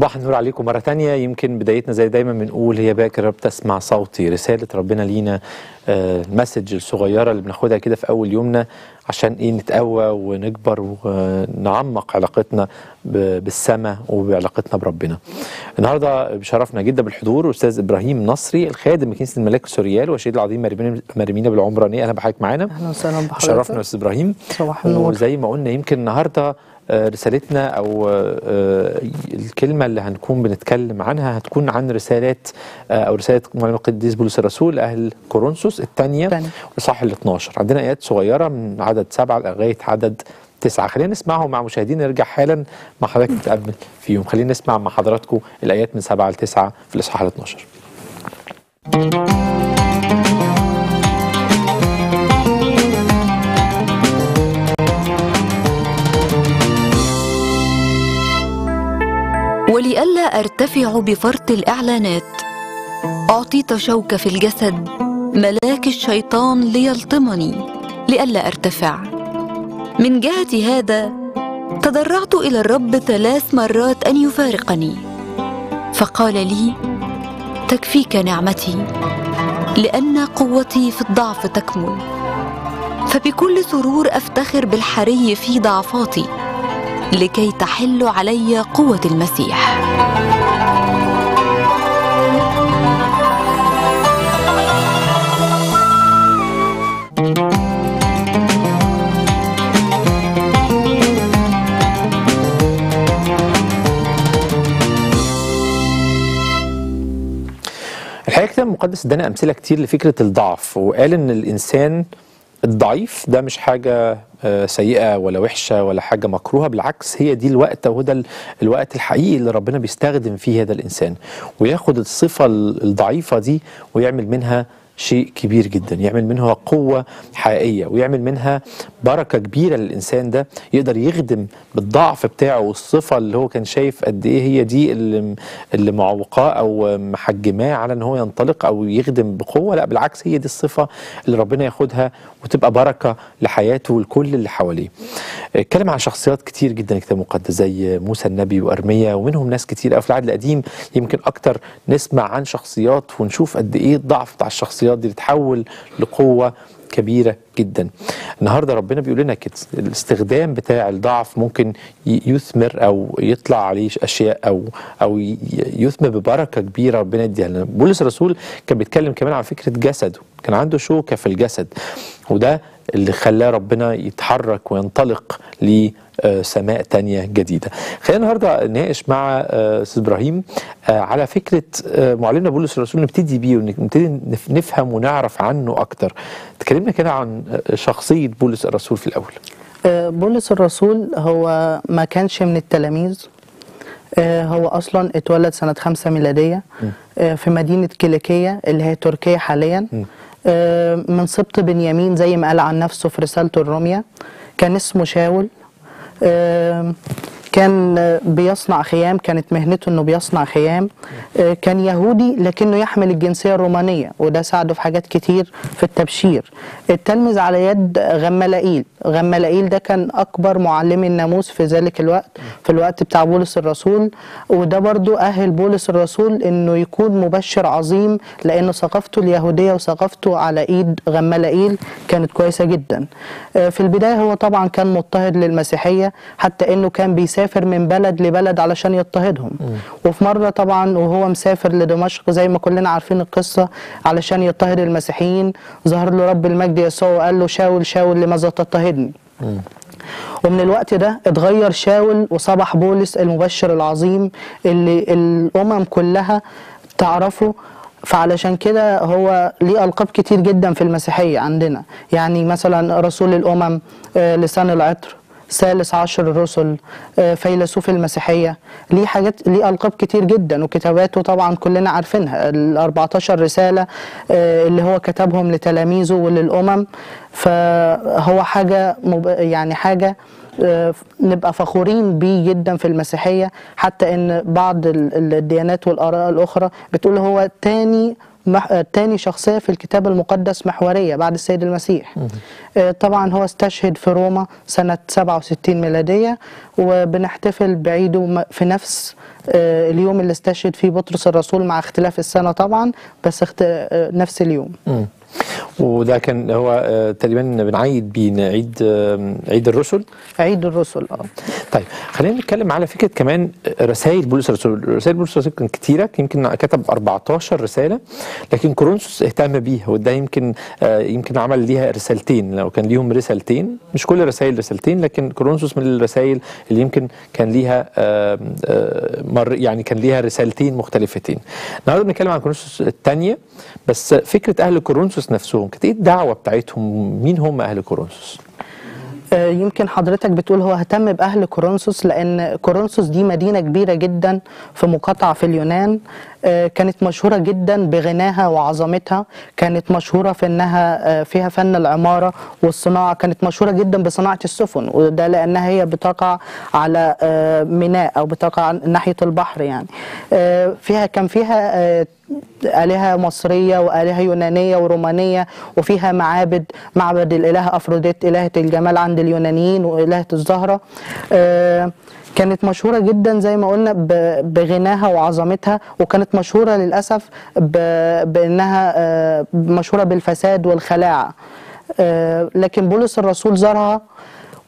صباح النور عليكم مرة تانية. يمكن بدايتنا زي دايما بنقول هي باكر رب تسمع صوتي رسالة ربنا لينا آه، المسج الصغيرة اللي بناخدها كده في أول يومنا عشان إيه نتقوى ونكبر ونعمق علاقتنا بالسماء وبعلاقتنا بربنا. النهاردة بشرفنا جدا بالحضور أستاذ إبراهيم نصري الخادم بكنيسة الملاك السوريال والشهيد العظيم مريمين- مريمينا بالعمرانية. أهلا بحضرتك معانا؟ أهلا وسهلا بحضرتك. شرفنا أستاذ إبراهيم. صباح النور. وزي ما قلنا يمكن النهارده آه، رسالتنا أو آه، الكلمة اللي هنكون بنتكلم عنها هتكون عن رسالات آه، أو رسالة معلم القديس بولس الرسول لاهل كورنثوس الثانية. الاصحاح ال 12 عندنا آيات صغيرة من عدد سبعة لغاية عدد تسعة. خلينا نسمعهم مع مشاهدينا نرجع حالا مع حضرتك نتأمل فيهم. خلينا نسمع مع حضراتكم الآيات من سبعة لتسعة في الإصحاح ال 12 ولئلا أرتفع بفرط الإعلانات. اعطيت شوك في الجسد. ملاك الشيطان ليلطمني. لئلا أرتفع. من جهة هذا تضرعت إلى الرب ثلاث مرات أن يفارقني. فقال لي تكفيك نعمتي لأن قوتي في الضعف تكمل فبكل سرور أفتخر بالحري في ضعفاتي. لكي تحل علي قوة المسيح. الحقيقة الكتاب المقدس ادانا أمثلة كتير لفكرة الضعف وقال إن الإنسان الضعيف ده مش حاجة آه، سيئة ولا وحشة ولا حاجة مكروهة بالعكس هي دي الوقت وهو ده ال- الوقت الحقيقي اللي ربنا بيستخدم فيه هذا الإنسان. وياخد الصفة ال- الضعيفة دي ويعمل منها شيء كبير جدا. يعمل منها قوة حقيقية ويعمل منها بركة كبيرة للإنسان ده يقدر يخدم بالضعف بتاعه والصفة اللي هو كان شايف قد إيه هي دي اللي, اللي معوقاه أو محجماه على إن هو ينطلق أو يخدم بقوة. لا بالعكس هي دي الصفة اللي ربنا ياخدها وتبقى بركة لحياته ولكل اللي حواليه. اتكلم عن شخصيات كتير جدا الكتاب المقدس زي موسى النبي وأرميا ومنهم ناس كتير. أوي في العهد القديم يمكن أكتر نسمع عن شخصيات ونشوف قد إيه الضعف بتاع الشخصيات دي تتحول لقوة كبيرة جدا. النهاردة ربنا بيقول لنا كده الاستخدام بتاع الضعف ممكن يثمر أو يطلع عليه أشياء أو أو ي- يثمر ببركة كبيرة ربنا يديها لنا. بولس الرسول كان بيتكلم كمان عن فكرة جسده. كان عنده شوكة في الجسد. وده اللي خلاه ربنا يتحرك وينطلق لسماء تانية جديدة. خلينا النهاردة نناقش مع آه، أستاذ إبراهيم آه، على فكرة آه، معلمنا بولس الرسول نبتدي بيه ونبتدي نف- نفهم ونعرف عنه أكتر. تكلمنا كده عن شخصية بولس الرسول في الأول. آه، بولس الرسول هو ما كانش من التلاميذ. آه، هو أصلا اتولد سنة خمسة ميلادية آه، في مدينة كيليكية اللي هي تركيا حاليا. من سبط بنيامين زي ما قال عن نفسه في رسالته الرومية كان اسمه شاول. كان بيصنع خيام كانت مهنته إنه بيصنع خيام. آه، كان يهودي لكنه يحمل الجنسية الرومانية وده ساعده في حاجات كتير في التبشير. التلمذ على يد غملائيل غملائيل ده كان أكبر معلمي الناموس في ذلك الوقت في الوقت بتاع بولس الرسول. وده برضو أهل بولس الرسول إنه يكون مبشر عظيم لأن ثقافته اليهودية وثقافته على إيد غملائيل كانت كويسة جدا. آه، في البداية هو طبعا كان مضطهد للمسيحية حتى إنه كان بيسافر من بلد لبلد علشان يضطهدهم. وفي مرة طبعا وهو مسافر لدمشق زي ما كلنا عارفين القصة علشان يضطهد المسيحيين. ظهر له رب المجد يسوع وقال له شاول شاول لماذا تضطهدني ومن الوقت ده اتغير شاول وصبح بولس المبشر العظيم اللي الأمم كلها تعرفه. فعلشان كده هو ليه ألقاب كتير جدا في المسيحية عندنا. يعني مثلا رسول الأمم آه، لسان العطر ثالث عشر الرسل آه، فيلسوف المسيحية. ليه حاجات ليه ألقاب كتير جدا وكتاباته طبعا كلنا عارفينها. ال 14 رسالة آه، اللي هو كتبهم لتلاميذه وللأمم. فهو حاجة مب... يعني حاجة آه، نبقى فخورين بيه جدا في المسيحية. حتى إن بعض ال- الديانات والآراء الأخرى بتقول هو تاني مح... تاني شخصية في الكتاب المقدس محورية بعد السيد المسيح. آه، طبعا هو استشهد في روما سنة 67 ميلادية وبنحتفل بعيده في نفس آه، اليوم اللي استشهد فيه بطرس الرسول مع اختلاف السنة طبعا بس اخت... آه، نفس اليوم. وده كان هو آه، تقريبا بنعيد بيه عيد آه، عيد الرسل. عيد الرسل آه. طيب خلينا نتكلم على فكرة كمان رسائل بولس الرسول. رسائل بولس الرسول كانت كتيرة يمكن كتب 14 رسالة لكن كورنثوس اهتم بيها وده يمكن آه، يمكن عمل ليها رسالتين لو كان ليهم رسالتين. مش كل الرسائل رسالتين لكن كورنثوس من الرسائل اللي يمكن كان ليها آه، آه، مر يعني كان ليها رسالتين مختلفتين. النهارده بنتكلم عن كورنثوس الثانية بس فكرة أهل كورنثوس نفسهم كانت إيه الدعوة بتاعتهم؟ مين هم أهل كورنثوس؟ آه، يمكن حضرتك بتقول هو اهتم بأهل كورنثوس لأن كورنثوس دي مدينة كبيرة جدا في مقاطعة في اليونان. آه، كانت مشهورة جدا بغناها وعظمتها كانت مشهورة في إنها آه، فيها فن العمارة والصناعة كانت مشهورة جدا بصناعة السفن وده لأنها هي بتقع على ميناء أو بتقع ناحية البحر يعني. فيها كان فيها آلهة مصرية وآلهة يونانية ورومانية وفيها معابد معبد الإله أفروديت إلهة الجمال عند اليونانيين وإلهة الزهرة. آه، كانت مشهورة جدا زي ما قلنا بغناها وعظمتها وكانت مشهورة للأسف بأنها آه، مشهورة بالفساد والخلاعة آه، لكن بولس الرسول زارها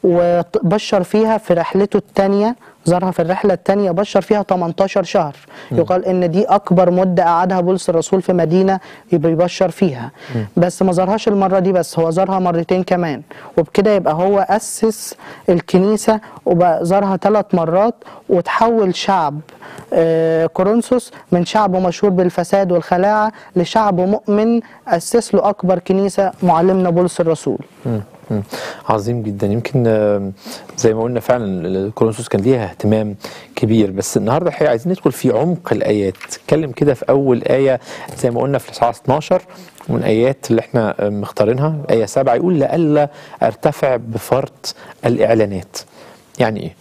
وبشر فيها في رحلته الثانية زارها في الرحلة الثانية بشر فيها 18 شهر. يقال إن دي أكبر مدة قعدها بولس الرسول في مدينة بيبشر فيها. بس ما زارهاش المرة دي بس هو زارها مرتين كمان. وبكده يبقى هو أسس الكنيسة وبقى زارها ثلاث مرات وتحول شعب آه، كورنثوس من شعب مشهور بالفساد والخلاعة لشعب مؤمن أسس له أكبر كنيسة معلمنا بولس الرسول. مم. عظيم جدا. يمكن آه، زي ما قلنا فعلا كورنثوس كان ليها اهتمام كبير. بس النهارده الحقيقة عايزين ندخل في عمق الآيات. نتكلم كده في أول آية زي ما قلنا في الاصحاح 12 من الآيات اللي إحنا آه، مختارينها. آية 7 يقول لئلا أرتفع بفرط الإعلانات. يعني إيه؟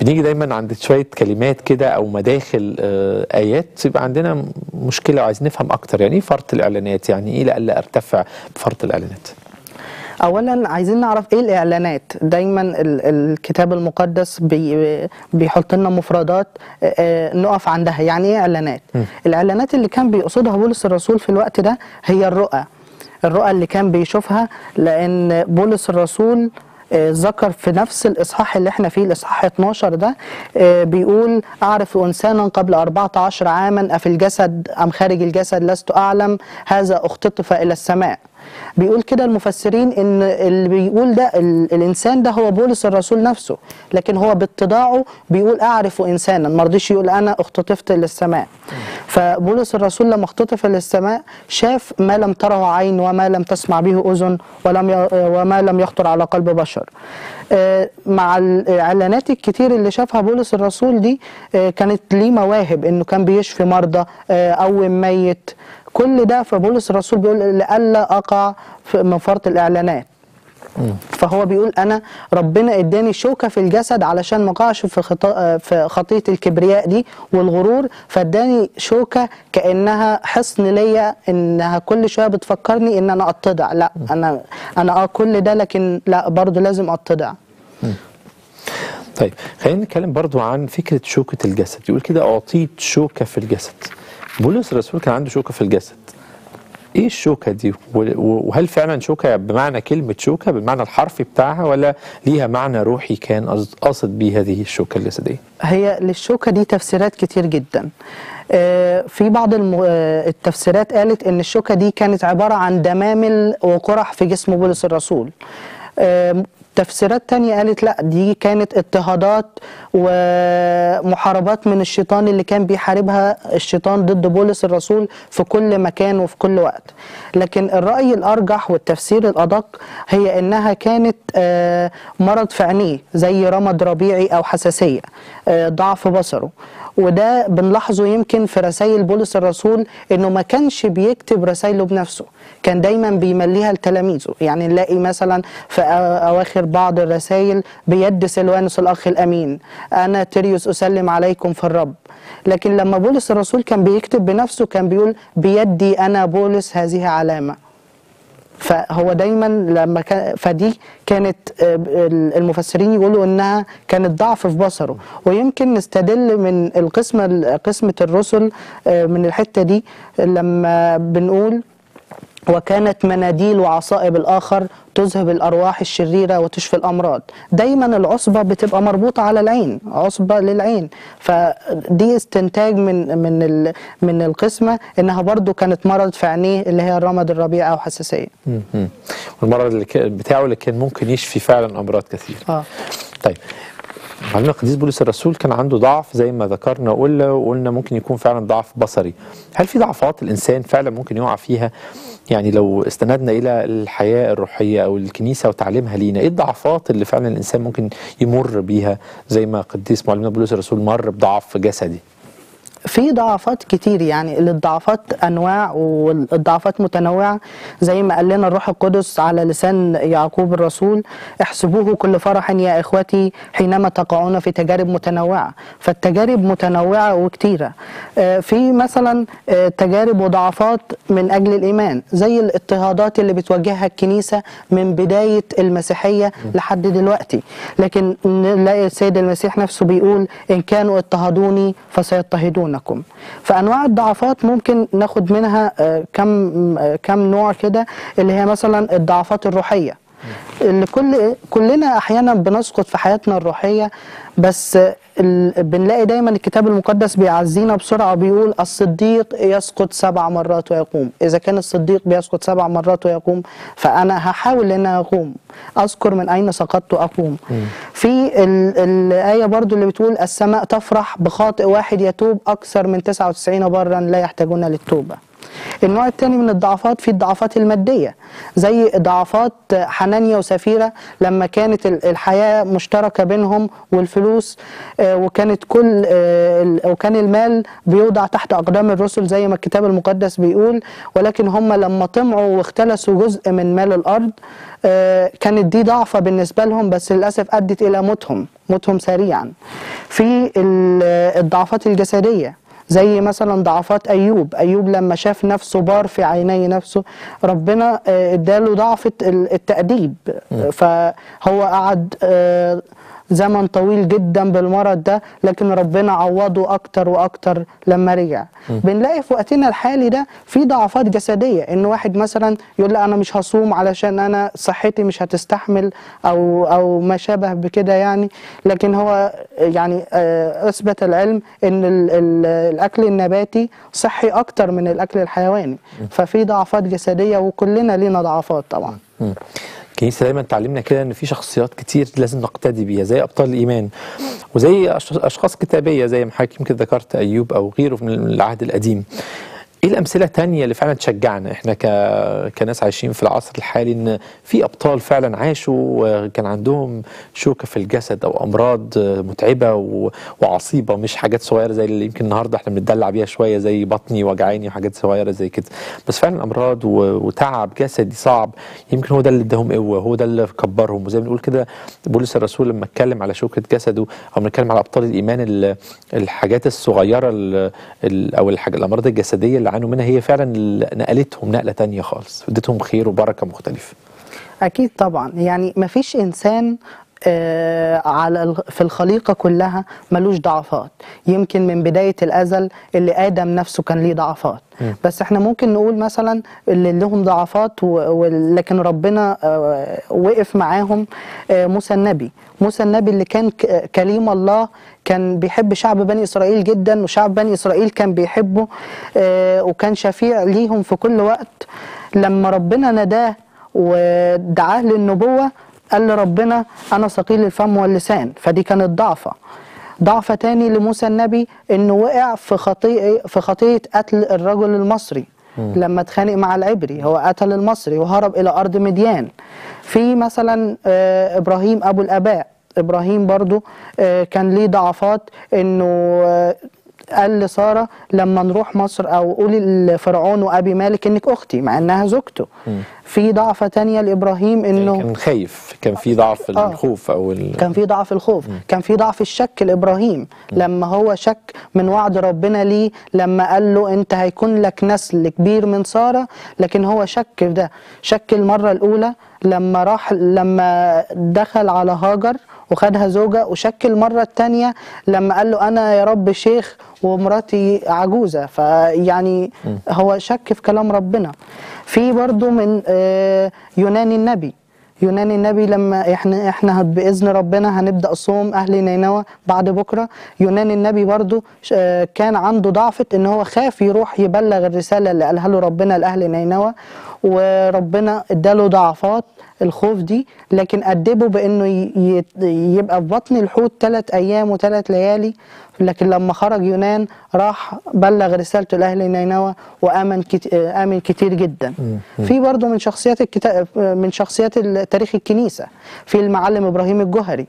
بنيجي دايما عند شوية كلمات كده أو مداخل آه، آيات يبقى عندنا مشكلة وعايزين نفهم أكتر. يعني إيه فرط الإعلانات؟ يعني إيه لئلا أرتفع بفرط الإعلانات؟ اولا عايزين نعرف إيه الإعلانات. دايما ال- الكتاب المقدس بي بيحط لنا مفردات آه، آه، نقف عندها. يعني إيه إعلانات؟ الإعلانات اللي كان بيقصدها بولس الرسول في الوقت ده هي الرؤى. الرؤى اللي كان بيشوفها لأن بولس الرسول آه، ذكر في نفس الإصحاح اللي إحنا فيه الإصحاح 12 ده بيقول أعرف انسانا قبل 14 عاما أفي الجسد أم خارج الجسد لست أعلم هذا اختطف إلى السماء. بيقول كده المفسرين إن اللي بيقول ده ال- الإنسان ده هو بولس الرسول نفسه لكن هو باتضاعه بيقول أعرف إنسانا ما رضيش يقول أنا اختطفت للسماء. فبولس الرسول لما اختطف للسماء شاف ما لم تره عين وما لم تسمع به أذن ولم وما لم يخطر على قلب بشر. آه، مع الإعلانات الكتير اللي شافها بولس الرسول دي آه، كانت ليه مواهب إنه كان بيشفي مرضى آه، قوم ميت. كل ده فبولس الرسول بيقول لئلا أقع في- من فرط الاعلانات فهو بيقول أنا ربنا إداني شوكة في الجسد علشان ما أقعش في خطا في خطية الكبرياء دي والغرور فإداني شوكة كأنها حصن ليا إنها كل شوية بتفكرني إن أنا أتضع. لا أنا أنا آه كل ده لكن لا برضه لازم أتضع. طيب خلينا نتكلم برضو عن فكرة شوكة الجسد. يقول كده أعطيت شوكة في الجسد. بولس الرسول كان عنده شوكة في الجسد. إيه الشوكة دي؟ وهل فعلا شوكة بمعنى كلمة شوكة بالمعنى الحرفي بتاعها ولا ليها معنى روحي كان قصد- بيه هذه الشوكة الجسدية هي للشوكة دي تفسيرات كتير جدا. آه، في بعض آه، التفسيرات قالت إن الشوكة دي كانت عبارة عن دمامل وقرح في جسم بولس الرسول. تفسيرات تانية قالت لا دي كانت اضطهادات ومحاربات من الشيطان اللي كان بيحاربها الشيطان ضد بولس الرسول في كل مكان وفي كل وقت. لكن الرأي الأرجح والتفسير الأدق هي إنها كانت آه، مرض في عينيه زي رمد ربيعي أو حساسية آه، ضعف بصره. وده بنلاحظه يمكن في رسائل بولس الرسول إنه ما كانش بيكتب رسائله بنفسه. كان دايما بيمليها لتلاميذه. يعني نلاقي مثلا في أواخر بعض الرسائل بيد سلوانس الأخ الأمين أنا تيريوس أسلم عليكم في الرب. لكن لما بولس الرسول كان بيكتب بنفسه كان بيقول بيدي أنا بولس هذه علامة. فهو دايما لما كان فدي كانت آه، المفسرين يقولوا إنها كانت ضعف في بصره. ويمكن نستدل من القسمه قسمة الرسل آه، من الحتة دي لما بنقول وكانت مناديل وعصائب الآخر تذهب الأرواح الشريرة وتشفي الأمراض. دايما العصبة بتبقى مربوطة على العين عصبة للعين. فدي استنتاج من من ال- من القسمة إنها برضو كانت مرض في عينيه اللي هي الرمد الربيع أو حساسية. والمرض اللي بتاعه اللي كان ممكن يشفي فعلا أمراض كثيرة. آه. طيب. معلمنا القديس بولس الرسول كان عنده ضعف زي ما ذكرنا وقلنا وقلنا ممكن يكون فعلا ضعف بصري. هل في ضعفات الإنسان فعلا ممكن يقع فيها؟ يعني لو استندنا إلى الحياة الروحية أو الكنيسة وتعليمها لينا إيه الضعفات اللي فعلا الإنسان ممكن يمر بيها؟ زي ما قديس معلمنا بولس الرسول مر بضعف جسدي. في ضعفات كتير يعني الضعفات أنواع والضعفات متنوعة. زي ما قال لنا الروح القدس على لسان يعقوب الرسول احسبوه كل فرح يا إخوتي حينما تقعون في تجارب متنوعة. فالتجارب متنوعة وكتيرة. آه، في مثلا آه، تجارب وضعفات من أجل الإيمان زي الاضطهادات اللي بتواجهها الكنيسة من بداية المسيحية لحد دلوقتي. لكن نلاقي السيد المسيح نفسه بيقول إن كانوا اضطهدوني فسيضطهدونكم فأنواع الضعفات ممكن ناخد منها آه، كم آه، كم نوع كده اللي هي مثلا الضعفات الروحية. اللي كل كلنا أحيانا بنسقط في حياتنا الروحية بس ال... بنلاقي دايما الكتاب المقدس بيعزينا بسرعة بيقول الصديق يسقط سبع مرات ويقوم. إذا كان الصديق بيسقط سبع مرات ويقوم فأنا هحاول إن أقوم. أذكر من أين سقطت اقوم في ال... الآية برضو اللي بتقول السماء تفرح بخاطئ واحد يتوب أكثر من 99 برا لا يحتاجون للتوبة. النوع الثاني من الضعفات في الضعفات المادية زي ضعفات حنانيا وسفيرة لما كانت ال- الحياة مشتركة بينهم والفلوس آه، وكانت كل آه، وكان المال بيوضع تحت أقدام الرسل زي ما الكتاب المقدس بيقول ولكن هم لما طمعوا واختلسوا جزء من مال الأرض آه، كانت دي ضعفة بالنسبة لهم بس للأسف أدت إلى موتهم موتهم سريعا. في ال- الضعفات الجسدية زي مثلا ضعفات أيوب. أيوب لما شاف نفسه بار في عيني نفسه ربنا آه، اداله ضعف الت- التأديب. فهو قعد آه، زمن طويل جدا بالمرض ده لكن ربنا عوضه أكتر وأكتر لما رجع. بنلاقي في وقتنا الحالي ده في ضعفات جسدية. إن واحد مثلا يقول لا أنا مش هصوم علشان أنا صحتي مش هتستحمل أو أو ما شابه بكده يعني. لكن هو يعني آه، اثبت العلم إن ال ال الأكل النباتي صحي أكتر من الأكل الحيواني. ففي ضعفات جسدية وكلنا لينا ضعفات طبعا. مم. الكنيسة دايما تعلمنا كده إن في شخصيات كتير لازم نقتدي بيها زي أبطال الإيمان وزي أشخاص كتابية زي حضرتك يمكن ذكرت أيوب أو غيره من العهد القديم. إيه الأمثلة التانية اللي فعلا تشجعنا؟ إحنا ك... كناس عايشين في العصر الحالي إن في أبطال فعلا عاشوا وكان عندهم شوكة في الجسد أو أمراض متعبة و... وعصيبة مش حاجات صغيرة زي اللي يمكن النهارده إحنا بنتدلع بيها شوية زي بطني وجعاني وحاجات صغيرة زي كده. بس فعلا امراض و... وتعب جسدي صعب. يمكن هو ده اللي اداهم قوة هو ده اللي كبرهم. وزي ما بنقول كده بولس الرسول لما اتكلم على شوكة جسده أو بنتكلم على أبطال الإيمان ال... الحاجات الصغيرة ال... ال... أو الحاجة الأمراض الجسدية اللي عانوا منها هي فعلا نقلتهم نقلة تانية خالص اديتهم خير وبركة مختلفة. أكيد طبعا. يعني ما فيش إنسان على ال- في الخليقة كلها ملوش ضعفات. يمكن من بداية الأزل اللي آدم نفسه كان ليه ضعفات. بس إحنا ممكن نقول مثلا اللي لهم ضعفات و- و- لكن ربنا آه، وقف معاهم آه، موسى النبي. موسى النبي اللي كان كليم الله كان بيحب شعب بني إسرائيل جدا وشعب بني إسرائيل كان بيحبه آه، وكان شفيع ليهم في كل وقت. لما ربنا نداه ودعاه للنبوة قال لربنا أنا ثقيل الفم واللسان. فدي كانت ضعفة. ضعفة تاني لموسى النبي إنه وقع في خطيئة في خطية قتل الرجل المصري. لما اتخانق مع العبري هو قتل المصري وهرب إلى أرض مديان. في مثلا آه، إبراهيم أبو الآباء. إبراهيم برضو آه، كان ليه ضعفات إنه آه، قال لسارة لما نروح مصر أو قولي لفرعون وأبي مالك إنك أختي مع إنها زوجته. في ضعفة تانية لإبراهيم إنه كان خايف كان في ضعف آه. الخوف أو ال... كان في ضعف الخوف. كان في ضعف الشك لإبراهيم. لما هو شك من وعد ربنا ليه لما قال له أنت هيكون لك نسل كبير من سارة لكن هو شك في ده. شك المرة الأولى لما راح لما دخل على هاجر وخدها زوجة وشك المرة التانية لما قال له أنا يا رب شيخ ومراتي عجوزة. فيعني هو شك في كلام ربنا. في برضو من آه، يوناني النبي. يوناني النبي لما إحنا إحنا بإذن ربنا هنبدأ صوم أهل نينوى بعد بكرة. يوناني النبي برضو آه، كان عنده ضعفه إن هو خاف يروح يبلغ الرسالة اللي قالها له ربنا لأهل نينوى. وربنا اداله ضعفات. الخوف دي لكن أدبه بأنه يبقى في بطن الحوت ثلاث أيام وثلاث ليالي. لكن لما خرج يونان راح بلغ رسالته لأهل نينوى وآمن كت... آمن كتير جدا. في برضه من شخصيات الكتاب من شخصيات تاريخ الكنيسة. في المعلم إبراهيم الجوهري.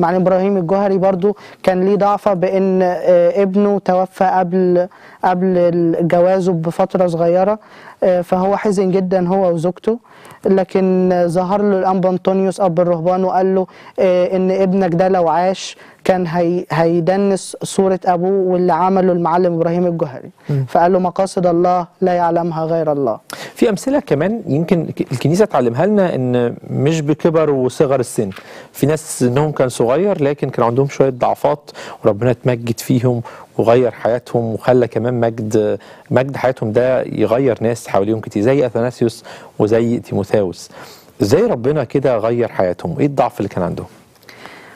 معلم إبراهيم الجوهري برضه كان ليه ضعفة بأن آه، ابنه توفى قبل قبل جوازه بفترة صغيرة. آه، فهو حزن جدا هو وزوجته. لكن ظهر له الانبا انطونيوس اب الرهبان وقال له آه، إن ابنك ده لو عاش كان هي هيدنس صورة أبوه واللي عمله المعلم إبراهيم الجوهري. فقال له مقاصد الله لا يعلمها غير الله. في أمثلة كمان يمكن الكنيسة تعلمها لنا إن مش بكبر وصغر السن. في ناس سنهم كان صغير لكن كان عندهم شوية ضعفات وربنا اتمجد فيهم وغير حياتهم وخلى كمان مجد مجد حياتهم ده يغير ناس حواليهم كتير زي أثناسيوس وزي تيموثاوس. إزاي ربنا كده غير حياتهم. إيه الضعف اللي كان عندهم؟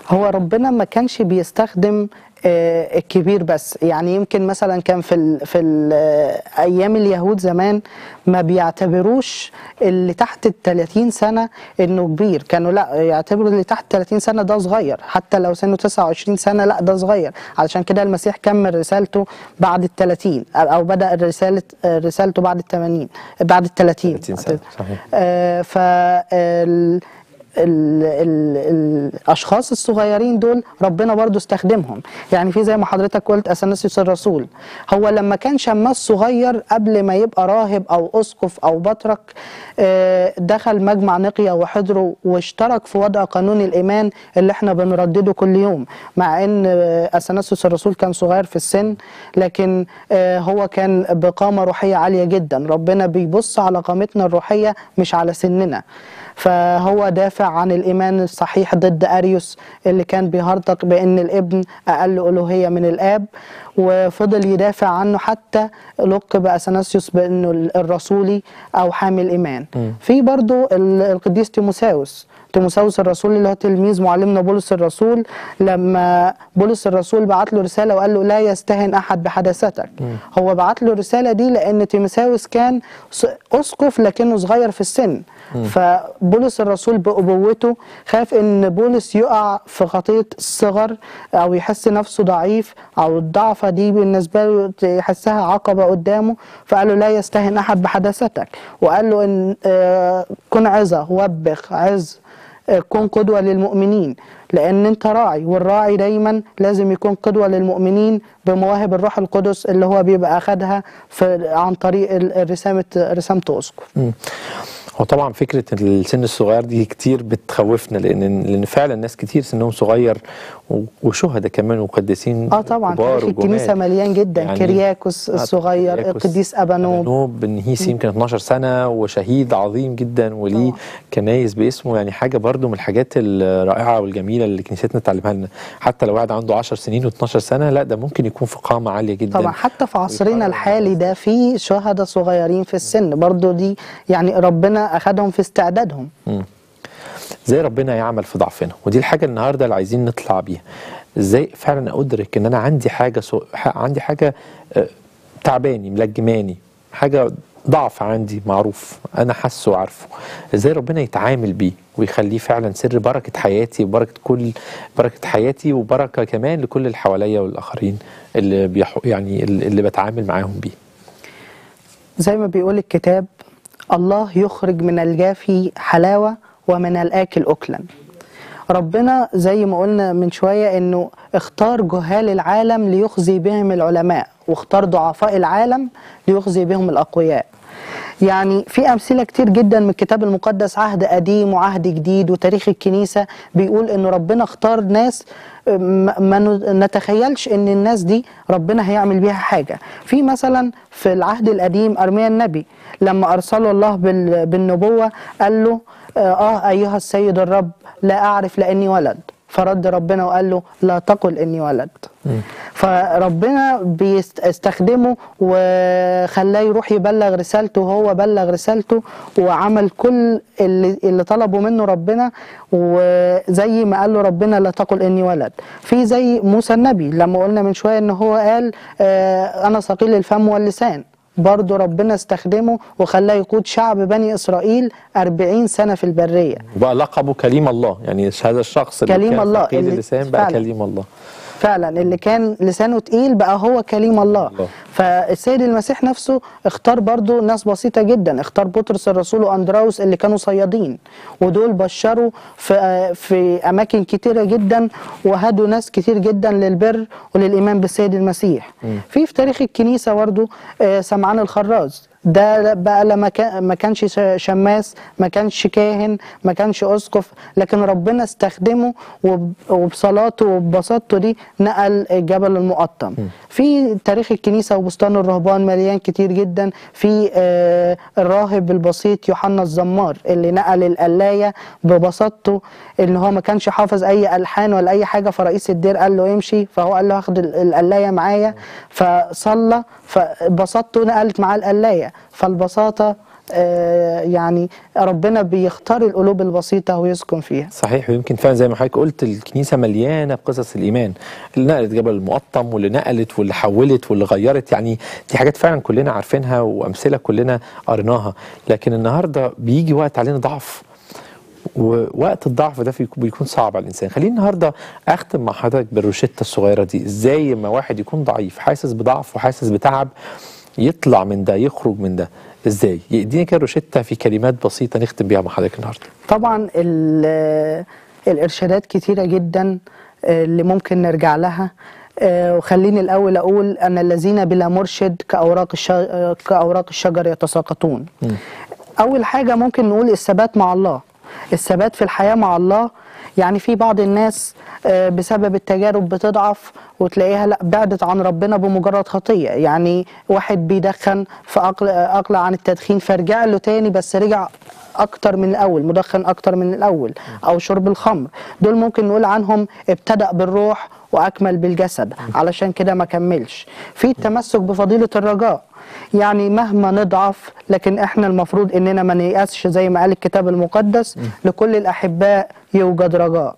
هو ربنا ما كانش بيستخدم آه، الكبير بس. يعني يمكن مثلا كان في ال في ال آه، أيام اليهود زمان ما بيعتبروش اللي تحت ال 30 سنة إنه كبير. كانوا لأ يعتبروا اللي تحت 30 سنة ده صغير. حتى لو سنه 29 سنة لأ ده صغير. علشان كده المسيح كمل رسالته بعد ال 30 أو بدأ الرسالة آه، رسالته بعد ال 80 بعد ال 30 30 سنة، صحيح. آه، ف ال- ال ال الأشخاص الصغيرين دول ربنا برضو استخدمهم. يعني في زي ما حضرتك قلت اثناسيوس الرسول. هو لما كان شماس صغير قبل ما يبقى راهب أو أسقف أو بطرك آه، دخل مجمع نقيا وحضره واشترك في وضع قانون الإيمان اللي إحنا بنردده كل يوم. مع إن آه، اثناسيوس الرسول كان صغير في السن لكن آه، هو كان بقامة روحية عالية جدا. ربنا بيبص على قامتنا الروحية مش على سننا. فهو دافع عن الإيمان الصحيح ضد أريوس اللي كان بيهرطق بأن الابن أقل ألوهية من الآب. وفضل يدافع عنه حتى لقب أثناسيوس بأنه الرسولي أو حامل إيمان في برضو ال- القديس تيموساوس. تيموساوس الرسول اللي هو تلميذ معلمنا بولس الرسول لما بولس الرسول بعت له رسالة وقال له لا يستهن أحد بحداثتك. هو بعت له الرساله دي لأن تيموساوس كان أسقف لكنه صغير في السن. فبولس الرسول بأبوته خاف إن بولس يقع في خطية الصغر أو يحس نفسه ضعيف أو دي بالنسبة له يحسها عقبة قدامه فقال له لا يستهن أحد بحداثتك. وقال له إن آه، كن عظة وبخ عظ كن قدوة للمؤمنين. لأن أنت راعي والراعي دايما لازم يكون قدوة للمؤمنين بمواهب الروح القدس اللي هو بيبقى أخدها في عن طريق رسامة رسامة أسقف مم. هو طبعا فكرة السن الصغير دي كتير بتخوفنا لأن لأن فعلا ناس كتير سنهم صغير وشهداء كمان وقديسين آه طبعا كبار تاريخ الكنيسة وجمال. مليان جدا. يعني كرياكوس آه، الصغير كرياكوس القديس أبانوب أبانوب نهيس يمكن 12 سنة وشهيد عظيم جدا وليه. كنايس باسمه. يعني حاجة برضو من الحاجات الرائعة والجميلة اللي كنيستنا تعلمها لنا. حتى لو واحد عنده 10 سنين و12 سنة لا ده ممكن يكون في قامة عالية جدا. طبعا حتى في عصرنا الحالي ده في شهداء صغيرين في السن. برضو دي يعني ربنا أخدهم في استعدادهم. إزاي ربنا يعمل في ضعفنا؟ ودي الحاجة النهارده اللي عايزين نطلع بيها. إزاي فعلا أدرك إن أنا عندي حاجة سو... عندي حاجة آه، تعباني ملجماني حاجة ضعف عندي معروف أنا حاسه وعارفه. إزاي ربنا يتعامل بيه ويخليه فعلا سر بركة حياتي وبركة كل بركة حياتي وبركة كمان لكل اللي حواليا والآخرين اللي بيح... يعني اللي بتعامل معاهم بيه. زي ما بيقول الكتاب الله يخرج من الجافي حلاوة ومن الآكل أكلا. ربنا زي ما قلنا من شوية إنه اختار جهال العالم ليخزي بهم العلماء واختار ضعفاء العالم ليخزي بهم الأقوياء. يعني في أمثلة كتير جدا من الكتاب المقدس عهد قديم وعهد جديد وتاريخ الكنيسة بيقول إن ربنا اختار ناس ما نتخيلش إن الناس دي ربنا هيعمل بيها حاجة. في مثلا في العهد القديم أرميا النبي لما ارسله الله بال- بالنبوة قال له آه أيها السيد الرب لا أعرف لاني ولد. فرد ربنا وقال له لا تقل إني ولد. فربنا بيستخدمه وخلاه يروح يبلغ رسالته وهو بلغ رسالته وعمل كل اللي, اللي طلبه منه ربنا. وزي ما قال له ربنا لا تقل إني ولد. في زي موسى النبي لما قلنا من شوية إن هو قال آه أنا ثقيل الفم واللسان. برضه ربنا استخدمه وخلاه يقود شعب بني إسرائيل 40 سنة في البرية. وبقى لقبه كليم الله. يعني هذا الشخص اللي كليم كان الله، اللي- اللسان بقى. كليم الله. فعلا اللي كان لسانه تقيل بقى هو كليم الله. الله. فالسيد المسيح نفسه اختار برضو ناس بسيطة جدا اختار بطرس الرسول وأندراوس اللي كانوا صيادين ودول بشروا في, في أماكن كتيرة جدا وهدوا ناس كتير جدا للبر وللإيمان بالسيد المسيح. في في تاريخ الكنيسة برضو آه، سمعان الخراز. ده بقى لما كان ما كانش شماس ما كانش كاهن ما كانش أسقف لكن ربنا استخدمه وب- وبصلاته وببساطته دي نقل الجبل المقطم. في تاريخ الكنيسة وبستان الرهبان مليان كتير جدا. في آه، الراهب البسيط يوحنا الزمار اللي نقل القلاية ببساطته ان هو ما كانش حافظ أي ألحان ولا أي حاجة فرئيس الدير قال له امشي فهو قال له هاخد ال- القلاية معايا. فصلى فبساطته نقلت معاه القلاية. فالبساطة آه، يعني ربنا بيختار القلوب البسيطة ويسكن فيها. صحيح ويمكن فعلا زي ما حضرتك قلت الكنيسة مليانة بقصص الإيمان. اللي نقلت جبل المقطم واللي نقلت واللي حولت واللي غيرت يعني دي حاجات فعلا كلنا عارفينها وأمثلة كلنا قريناها. لكن النهارده بيجي وقت علينا ضعف ووقت الضعف ده بيكون صعب على الإنسان. خليني النهارده أختم مع حضرتك بالروشتة الصغيرة دي. إزاي ما واحد يكون ضعيف حاسس بضعف وحاسس بتعب يطلع من ده يخرج من ده. إزاي؟ يديني كده روشتة في كلمات بسيطة نختم بيها مع حضرتك النهارده. طبعا ال- الإرشادات كتيرة جدا آه، اللي ممكن نرجع لها. آه، وخليني الأول أقول أن الذين بلا مرشد كأوراق كأوراق الشجر يتساقطون. أول حاجة ممكن نقول الثبات مع الله. الثبات في الحياة مع الله يعني في بعض الناس آه، بسبب التجارب بتضعف وتلاقيها لا بعدت عن ربنا بمجرد خطية. يعني واحد بيدخن فأقل اقلع عن التدخين فرجع له تاني بس رجع أكتر من الأول مدخن أكتر من الأول أو شرب الخمر. دول ممكن نقول عنهم ابتدأ بالروح وأكمل بالجسد. علشان كده ما كملش. في التمسك بفضيلة الرجاء. يعني مهما نضعف لكن إحنا المفروض إننا ما نيأسش زي ما قال الكتاب المقدس لكل الأحباء يوجد رجاء.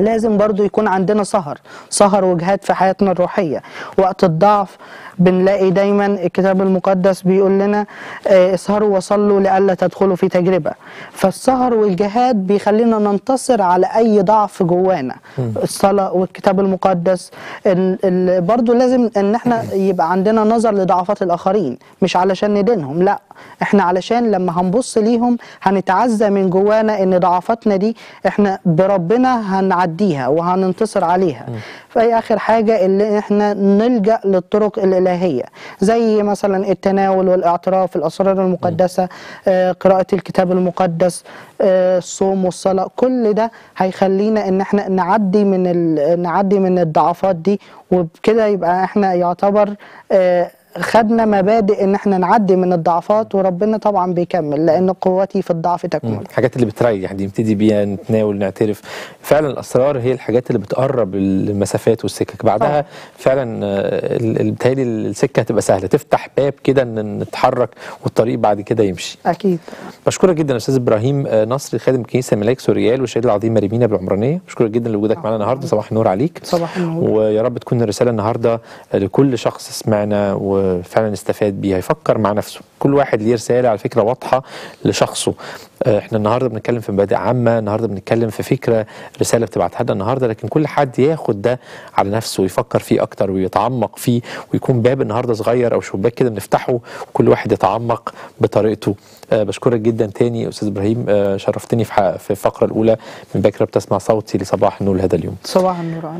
لازم برضو يكون عندنا سهر سهر وجهاد في حياتنا الروحية. وقت الضعف بنلاقي دايما الكتاب المقدس بيقول لنا آه، اسهروا وصلوا لئلا تدخلوا في تجربة. فالسهر والجهاد بيخلينا ننتصر على أي ضعف جوانا. الصلاة والكتاب المقدس ال- ال- برضو لازم إن إحنا يبقى عندنا نظر لضعفات الآخرين مش علشان ندينهم لأ. إحنا علشان لما هنبص ليهم هنتعزى من جوانا إن ضعفاتنا دي إحنا بربنا هنعديها وهننتصر عليها. فهي آخر حاجة اللي إحنا نلجأ للطرق الإلهية زي مثلا التناول والإعتراف الأسرار المقدسة آه، قراءة الكتاب المقدس آه، الصوم والصلاة كل ده هيخلينا إن إحنا نعدي من نعدي من الضعفات دي وبكده يبقى إحنا يعتبر آه، خدنا مبادئ إن إحنا نعدي من الضعفات وربنا طبعا بيكمل لأن قوتي في الضعف تكمل. الحاجات اللي بتريح دي نبتدي بيها نتناول نعترف. فعلا الأسرار هي الحاجات اللي بتقرب المسافات والسكك. بعدها آه. فعلا آه، بتهيألي السكة هتبقى سهلة. تفتح باب كده إن نتحرك والطريق بعد كده يمشي. أكيد. بشكرك جدا أستاذ إبراهيم آه، نصر خادم كنيسة ملاك سوريال والشهيد العظيم مريمينا بالعمرانية. بشكرك جدا لوجودك معنا النهارده. صباح النور عليك. صباح النور. ويا رب تكون الرسالة النهارده لكل شخص سمعنا و- فعلا استفاد بيها يفكر مع نفسه. كل واحد ليه رسالة على فكرة واضحة لشخصه. آه، إحنا النهارده بنتكلم في مبادئ عامة النهارده بنتكلم في فكرة رسالة بتبعتها لنا النهارده لكن كل حد ياخد ده على نفسه ويفكر فيه أكتر ويتعمق فيه ويكون باب النهارده صغير أو شباك كده بنفتحه وكل واحد يتعمق بطريقته. آه، بشكرك جدا تاني أستاذ إبراهيم. آه، شرفتني في في الفقرة الأولى من بكرة بتسمع صوتي لصباح النور هذا اليوم. صباح النور آه،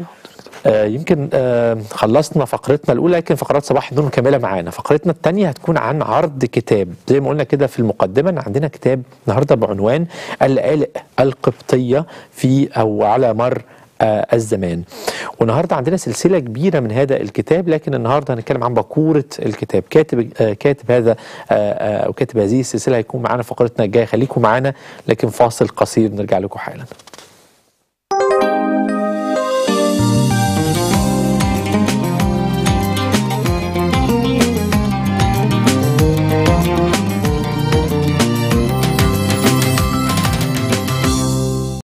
يمكن آه، خلصنا فقرتنا الأولى لكن فقرات صباح النور مكملة معانا. فقرتنا الثانية هتكون عن عرض كتاب. زي ما قلنا كده في المقدمة إن عندنا كتاب النهارده بعنوان اللآلئ القبطية في أو على مر آه، الزمان. والنهاردة عندنا سلسلة كبيرة من هذا الكتاب لكن النهارده هنتكلم عن بكورة الكتاب. كاتب آه، كاتب هذا آه، آه، أو كاتب هذه السلسلة هيكون معانا فقرتنا الجاية. خليكم معانا لكن فاصل قصير نرجع لكم حالا.